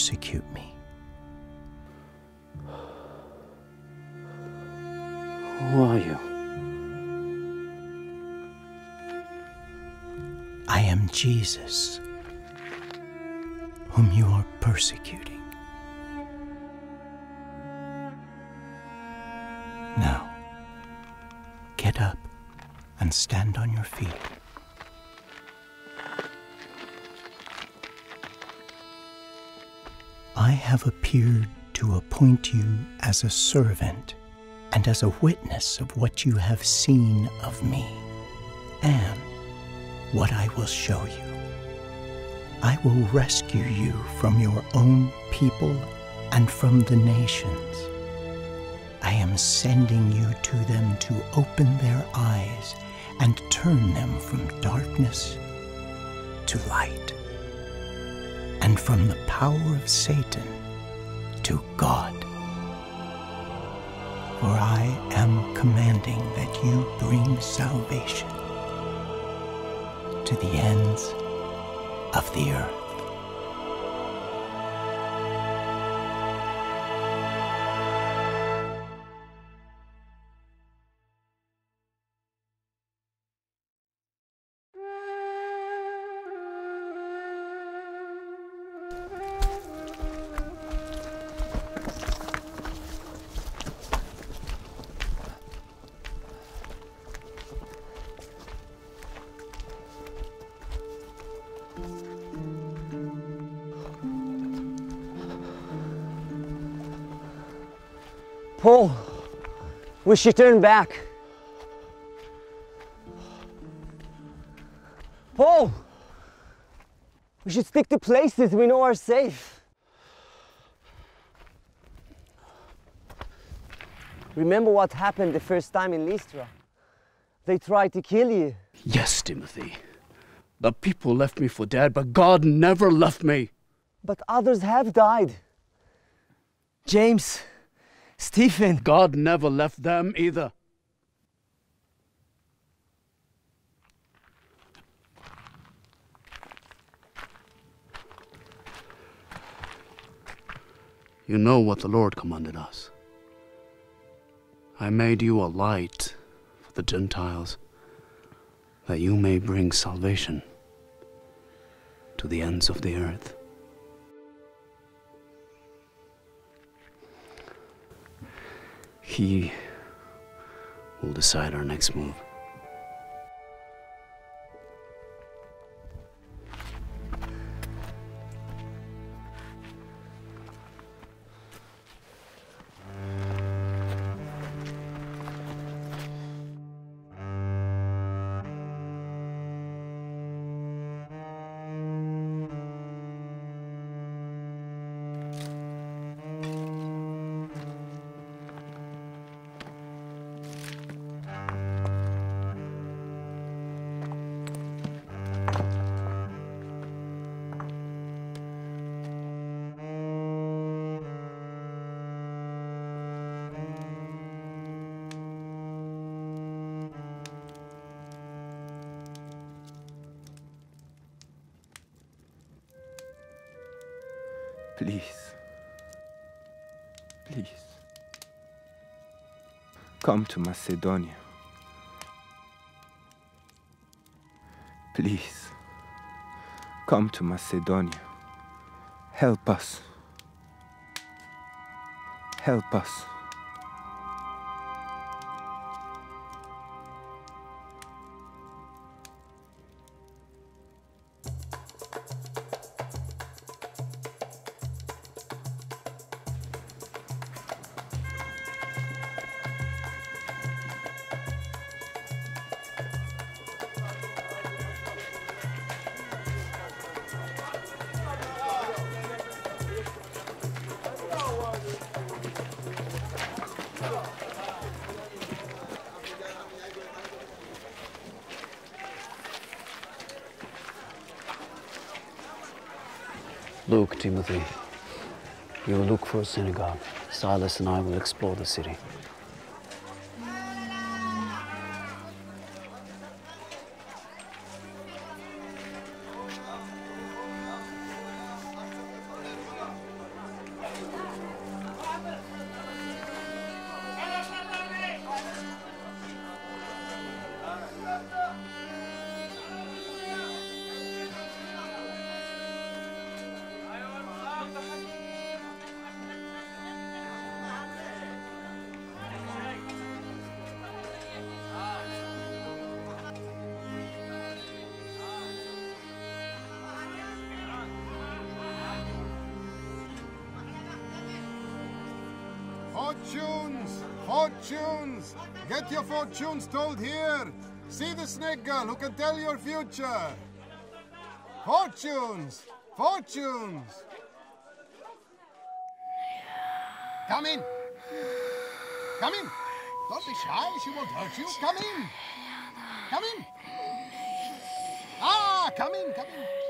persecute me? Who are you? I am Jesus, whom you are persecuting. Now, get up and stand on your feet. I have appeared to appoint you as a servant and as a witness of what you have seen of me and what I will show you. I will rescue you from your own people and from the nations. I am sending you to them to open their eyes and turn them from darkness to light, and from the power of Satan to God. For I am commanding that you bring salvation to the ends of the earth. Paul, we should turn back. Paul, we should stick to places we know are safe. Remember what happened the first time in Lystra? They tried to kill you. Yes, Timothy. The people left me for dead, but God never left me. But others have died. James, Stephen. God never left them either. You know what the Lord commanded us. I made you a light for the Gentiles, that you may bring salvation to the ends of the earth. He will decide our next move. Come to Macedonia. Please. Come to Macedonia. Help us. Help us. Synagogue. Silas and I will explore the city. Fortunes! Fortunes! Get your fortunes told here! See the snake girl who can tell your future! Fortunes! Fortunes! Come in! Come in! Don't be shy, she won't hurt you. Come in! Come in! Ah, come in, come in.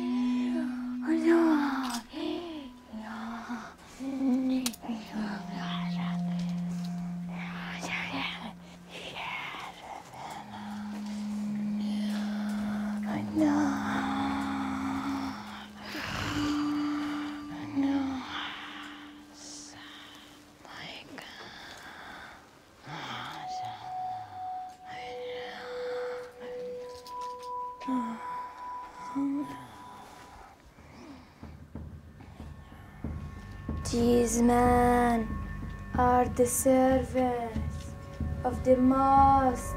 These men are the servants of the Most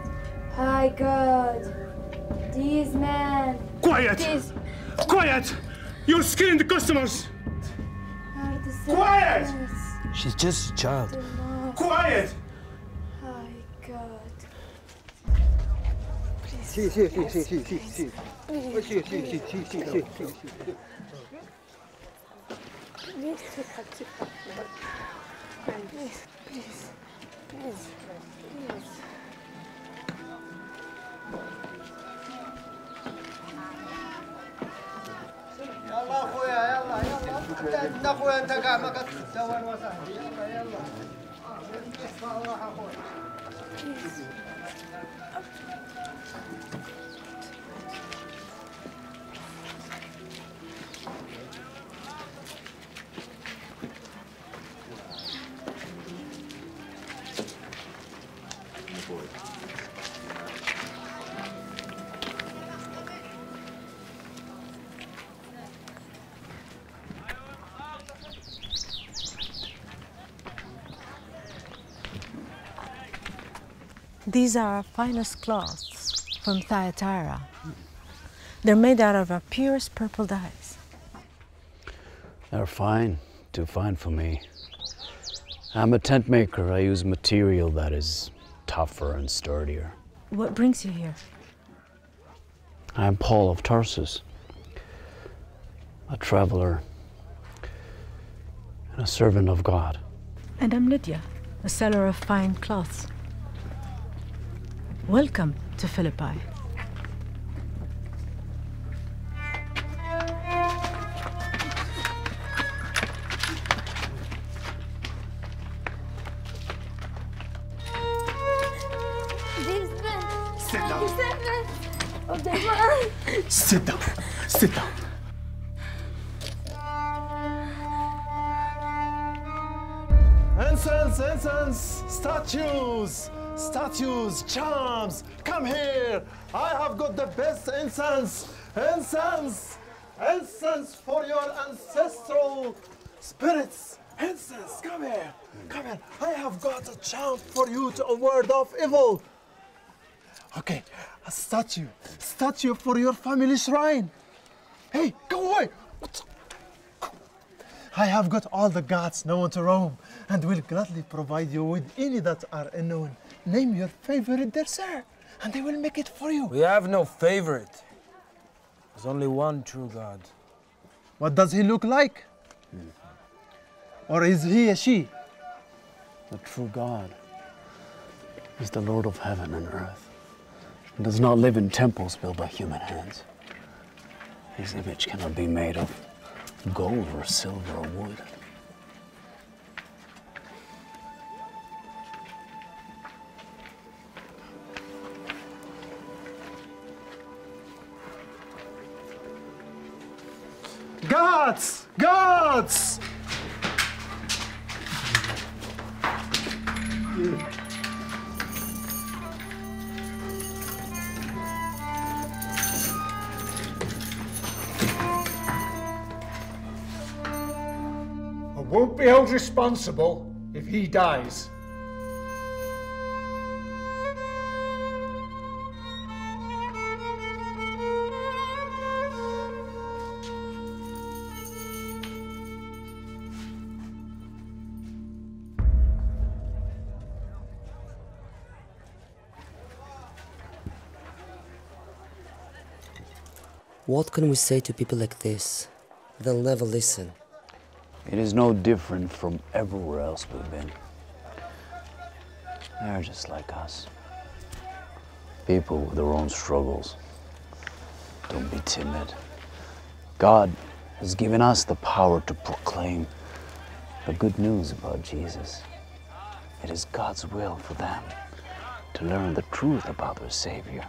High God. These men Quiet! These Quiet! You're scaring the customers! are the Quiet! She's just a child. of حبيبتي بليز بليز بليز بليز يلا اخويا يلا يلا. انت عندنا اخويا انت كاع ما كتخدا والو اصاحبي يلا يلا. بليز صلاح اخويا بليز These are our finest cloths from Thyatira. They're made out of our purest purple dyes. They're fine, too fine for me. I'm a tent maker. I use material that is tougher and sturdier. What brings you here? I'm Paul of Tarsus, a traveler and a servant of God. And I'm Lydia, a seller of fine cloths. Welcome to Philippi. These men Sit down. servants of the Most Sit down. Sit down. Incense, incense, statues, statues, charms. Come here. I have got the best incense. Incense, incense for your ancestral spirits. Incense, come here. Come here. I have got a charm for you to ward off evil. Okay, a statue, statue for your family shrine. Hey, go away! I have got all the gods known to Rome and will gladly provide you with any that are unknown. Name your favorite dessert and they will make it for you. We have no favorite. There's only one true God. What does he look like? Or is he a she? The true God is the Lord of heaven and earth and does not live in temples built by human hands. His image cannot be made of gold or silver or wood. Gods! Gods! I won't be held responsible if he dies. What can we say to people like this? They'll never listen. It is no different from everywhere else we've been. They're just like us. People with their own struggles. Don't be timid. God has given us the power to proclaim the good news about Jesus. It is God's will for them to learn the truth about their Savior.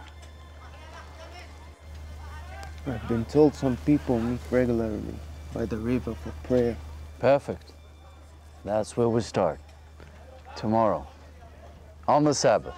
I've been told some people meet regularly by the river for prayer. Perfect. That's where we start. Tomorrow. On the Sabbath.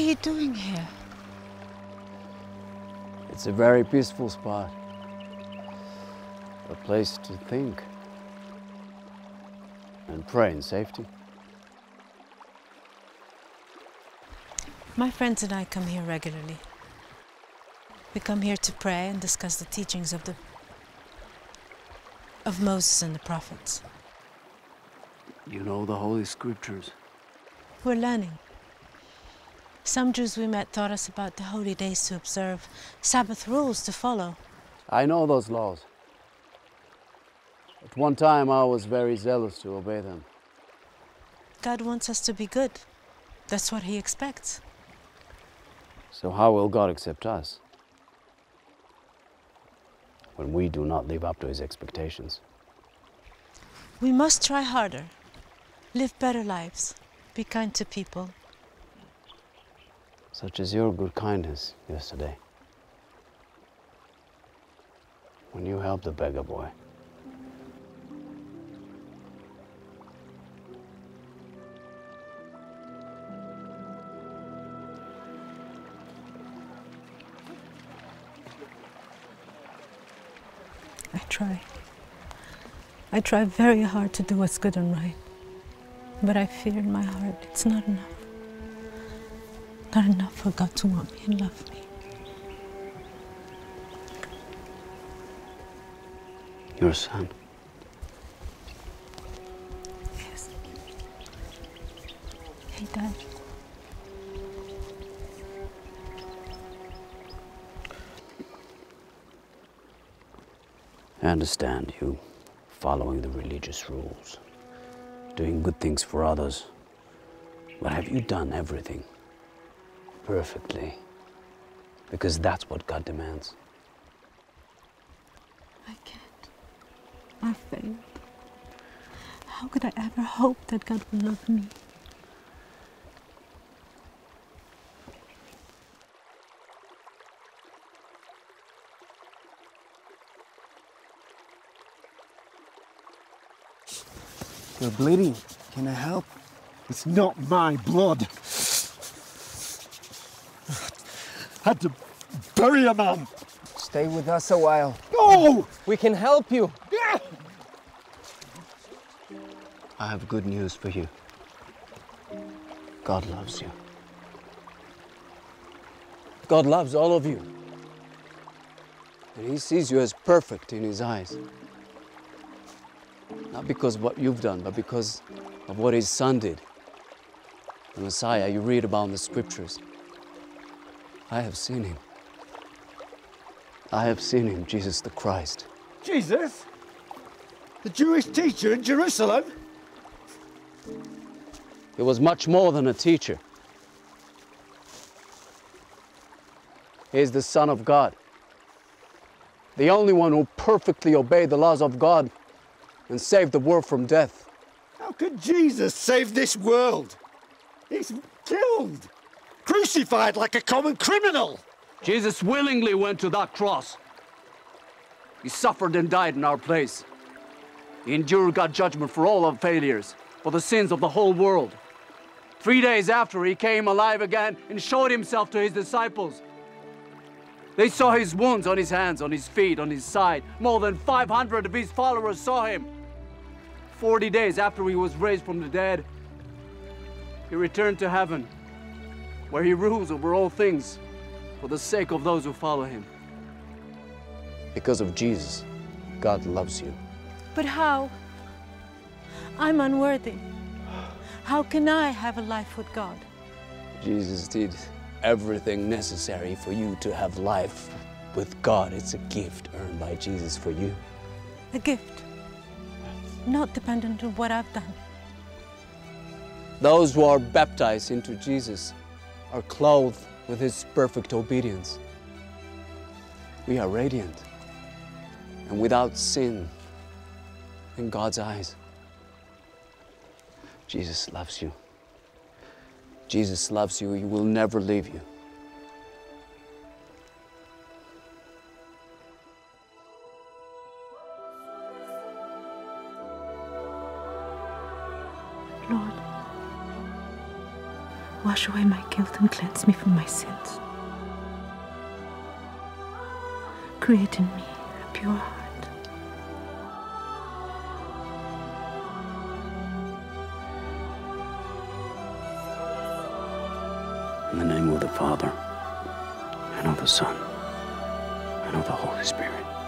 Are you doing here? It's a very peaceful spot. A place to think and pray in safety. My friends and I come here regularly. We come here to pray and discuss the teachings of the of Moses and the prophets. You know the Holy Scriptures. We're learning. Some Jews we met taught us about the holy days to observe, Sabbath rules to follow. I know those laws. At one time, I was very zealous to obey them. God wants us to be good. That's what He expects. So, how will God accept us when we do not live up to His expectations? We must try harder, live better lives, be kind to people. Such as your good kindness yesterday. When you helped the beggar boy. I try. I try very hard to do what's good and right. But I fear in my heart it's not enough. Not enough for God to want me and love me. Your son. Yes. He died. I understand you following the religious rules, doing good things for others. But have you done everything perfectly? Because that's what God demands. I can't. I failed. How could I ever hope that God will love me? You're bleeding. Can I help? It's not my blood. Had to bury a man. Stay with us a while. No! We can help you. I have good news for you. God loves you. God loves all of you. And He sees you as perfect in His eyes. Not because of what you've done, but because of what His Son did. The Messiah you read about in the scriptures. I have seen Him. I have seen Him, Jesus the Christ. Jesus? The Jewish teacher in Jerusalem? He was much more than a teacher. He is the Son of God, the only one who perfectly obeyed the laws of God and saved the world from death. How could Jesus save this world? He's killed, crucified like a common criminal. Jesus willingly went to that cross. He suffered and died in our place. He endured God's judgment for all our failures, for the sins of the whole world. Three days after, he came alive again and showed himself to his disciples. They saw his wounds on his hands, on his feet, on his side. More than 500 of his followers saw him. 40 days after he was raised from the dead, he returned to heaven, where he rules over all things for the sake of those who follow him. Because of Jesus, God loves you. But how? I'm unworthy. How can I have a life with God? Jesus did everything necessary for you to have life with God. It's a gift earned by Jesus for you. A gift, not dependent on what I've done. Those who are baptized into Jesus are clothed with his perfect obedience. We are radiant and without sin in God's eyes. Jesus loves you. Jesus loves you. He will never leave you. Wash away my guilt and cleanse me from my sins. Create in me a pure heart. In the name of the Father, and of the Son, and of the Holy Spirit.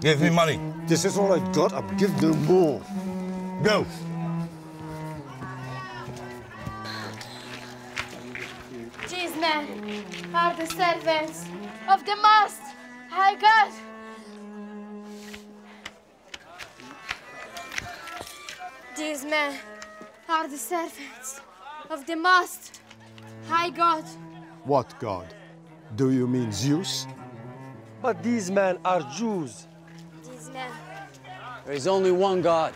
Give me money. This is all I've got. I'll give no more. Go. These men are the servants of the Most High God. These men are the servants of the Most High God. What God? Do you mean Zeus? But these men are Jews. These men. There is only one God.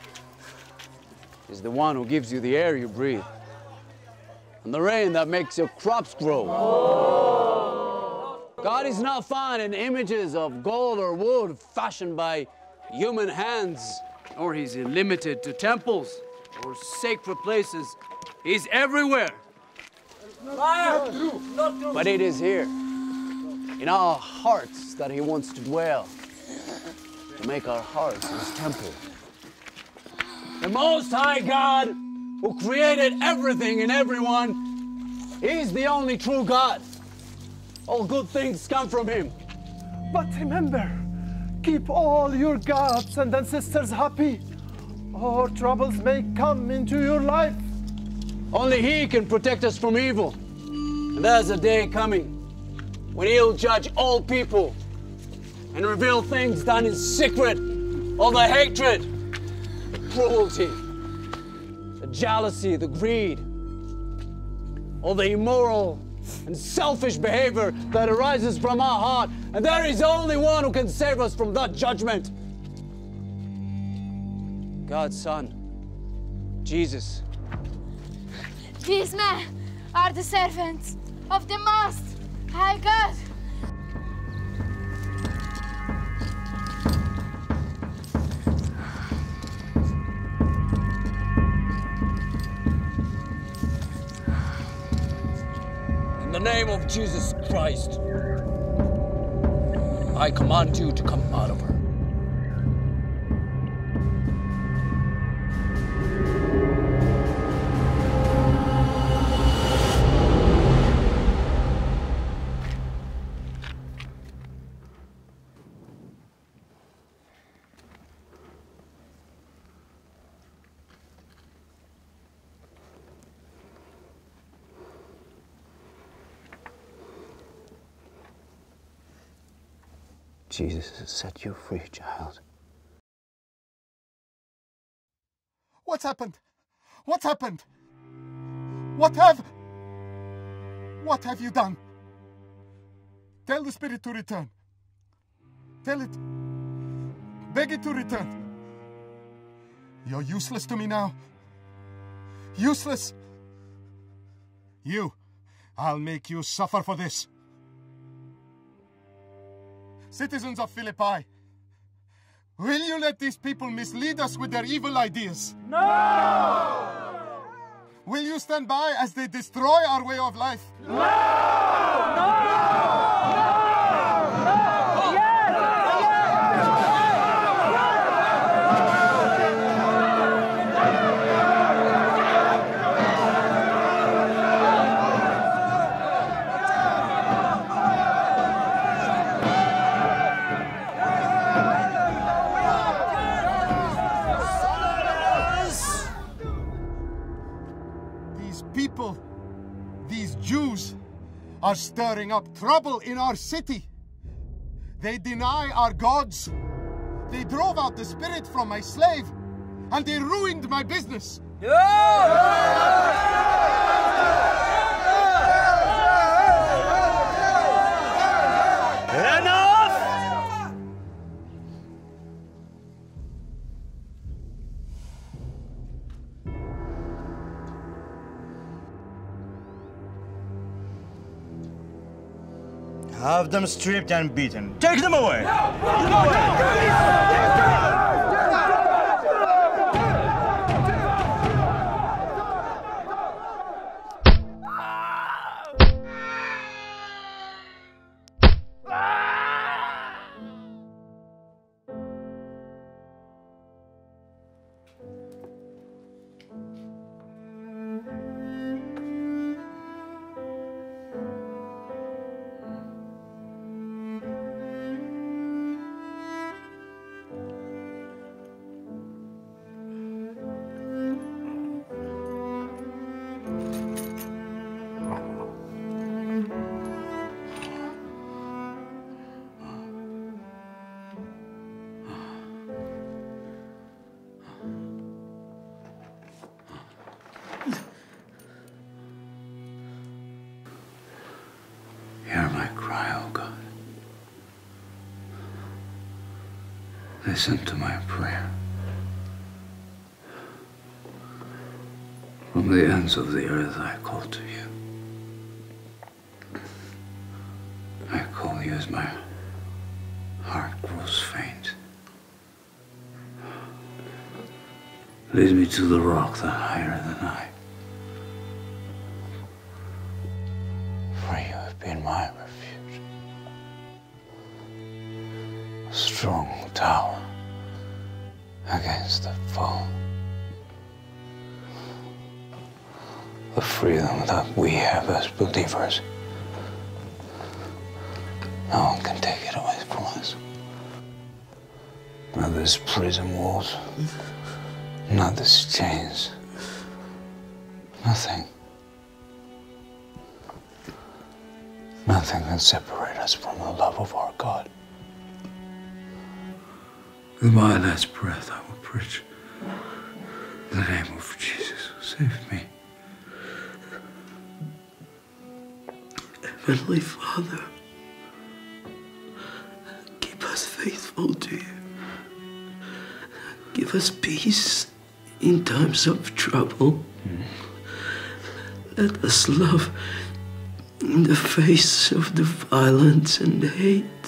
He's the one who gives you the air you breathe and the rain that makes your crops grow. Oh. God is not found in images of gold or wood fashioned by human hands, or he's limited to temples or sacred places. He's everywhere. But it is here, in our hearts, that he wants to dwell, to make our hearts his temple. The Most High God, who created everything and everyone, He's the only true God. All good things come from Him. But remember, keep all your gods and ancestors happy, or troubles may come into your life. Only He can protect us from evil. And there's a day coming when He'll judge all people and reveal things done in secret, all the hatred, the cruelty, the jealousy, the greed, all the immoral and selfish behavior that arises from our heart. And there is only one who can save us from that judgment God's Son, Jesus. These men are the servants of the Most High God. Name of Jesus Christ, I command you to come out of her. Jesus has set you free, child. What's happened? What's happened? What have. What have you done? Tell the spirit to return. Tell it. Beg it to return. You're useless to me now. Useless. You. I'll make you suffer for this. Citizens of Philippi, will you let these people mislead us with their evil ideas? No! Will you stand by as they destroy our way of life? No! People, these Jews, are stirring up trouble in our city. They deny our gods. They drove out the spirit from my slave, and they ruined my business. Enough! Have them stripped and beaten. Take them away! Listen to my prayer. From the ends of the earth I call to you. I call you as my heart grows faint. Lead me to the rock that higher than I. have as believers. No one can take it away from us. Not these prison walls. Not these chains. Nothing. Nothing can separate us from the love of our God. With my last breath, I will preach the name of Jesus. Save me. Heavenly Father, keep us faithful to you. Give us peace in times of trouble. Let us love in the face of the violence and hate.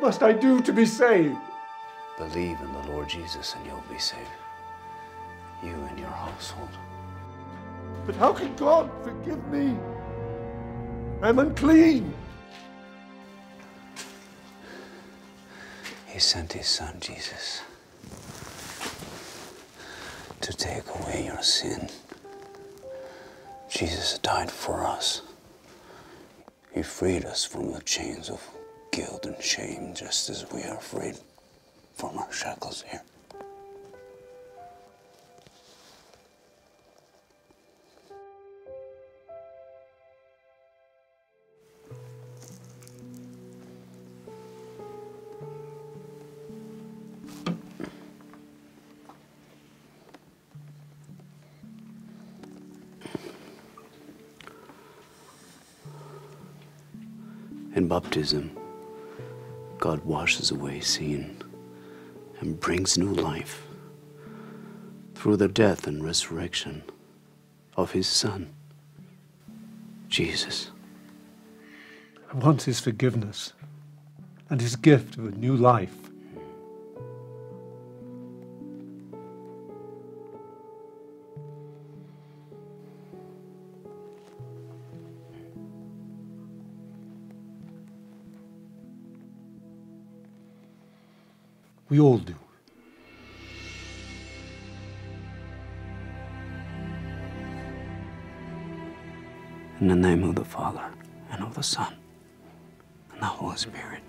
What must I do to be saved? Believe in the Lord Jesus and you'll be saved. You and your household. But how can God forgive me? I'm unclean. He sent his son Jesus to take away your sin. Jesus died for us. He freed us from the chains of guilt and shame, just as we are freed from our shackles here. In baptism, God washes away sin and brings new life through the death and resurrection of His Son, Jesus. I want his forgiveness and his gift of a new life. We all do. In the name of the Father, and of the Son, and the Holy Spirit.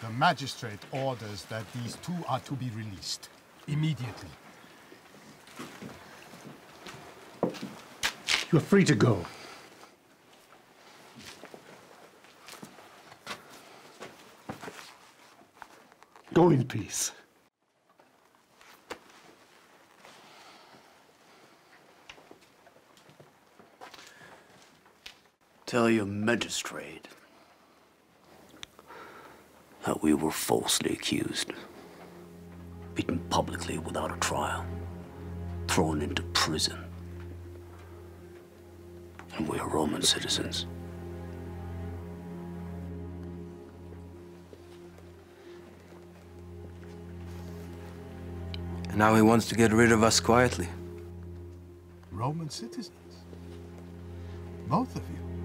The magistrate orders that these two are to be released immediately. You're free to go. Go in peace. Tell your magistrate that we were falsely accused, beaten publicly without a trial, thrown into prison. And we are Roman citizens. And now he wants to get rid of us quietly. Roman citizens. Both of you.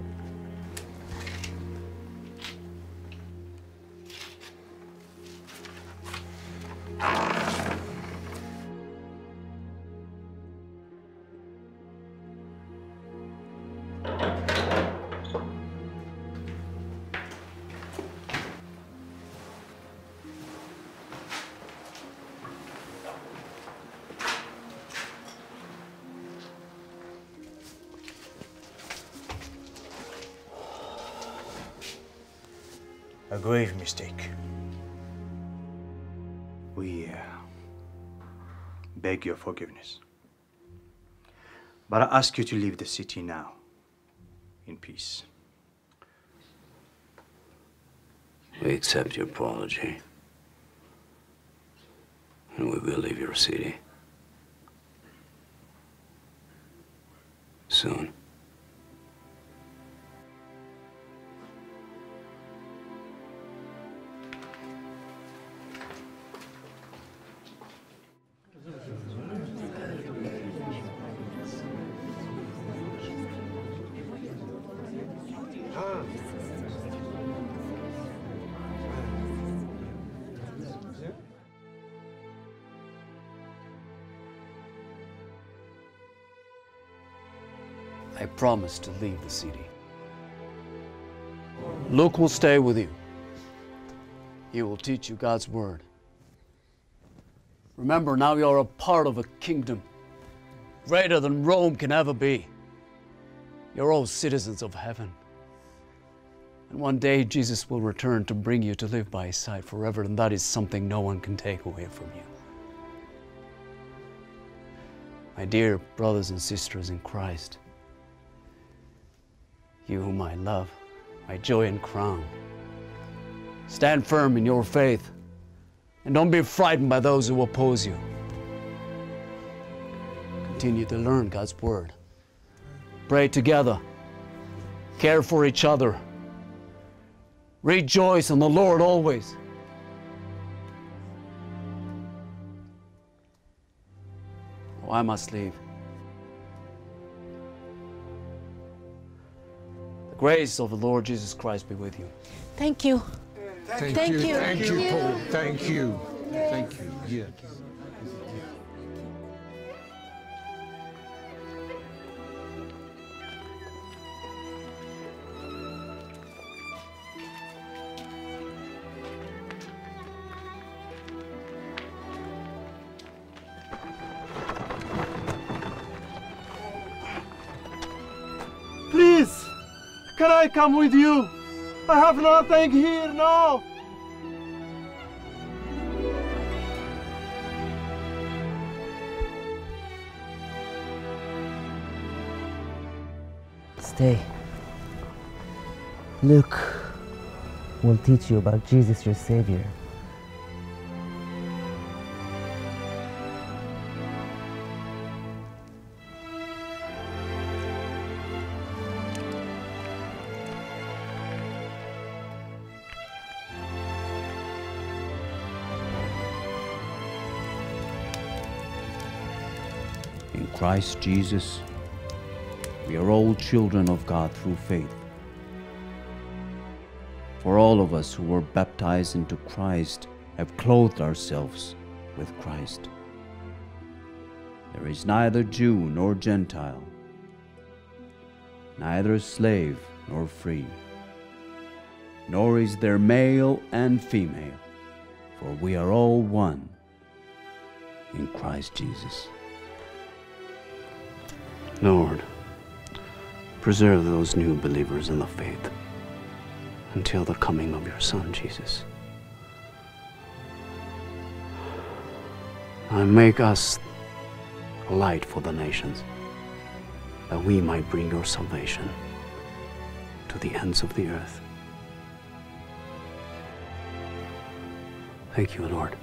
Grave mistake. We uh, beg your forgiveness. But I ask you to leave the city now, in peace. We accept your apology. And we will leave your city. Soon. I promise to leave the city. Luke will stay with you. He will teach you God's word. Remember, now you are a part of a kingdom greater than Rome can ever be. You're all citizens of heaven. And one day Jesus will return to bring you to live by his side forever, and that is something no one can take away from you. My dear brothers and sisters in Christ, you whom I love, my joy and crown. Stand firm in your faith and don't be frightened by those who oppose you. Continue to learn God's word. Pray together. Care for each other. Rejoice in the Lord always. Oh, I must leave. Grace of the Lord Jesus Christ be with you. Thank you. Thank, Thank you. you. Thank you, Thank Paul. you. Thank you. Thank you. Yes. I come with you? I have nothing here now. Stay. Luke will teach you about Jesus, your Savior. Christ Jesus, we are all children of God through faith. For all of us who were baptized into Christ have clothed ourselves with Christ. There is neither Jew nor Gentile, neither slave nor free, nor is there male and female, for we are all one in Christ Jesus. Lord, preserve those new believers in the faith until the coming of your Son, Jesus. And make us a light for the nations, that we might bring your salvation to the ends of the earth. Thank you, Lord.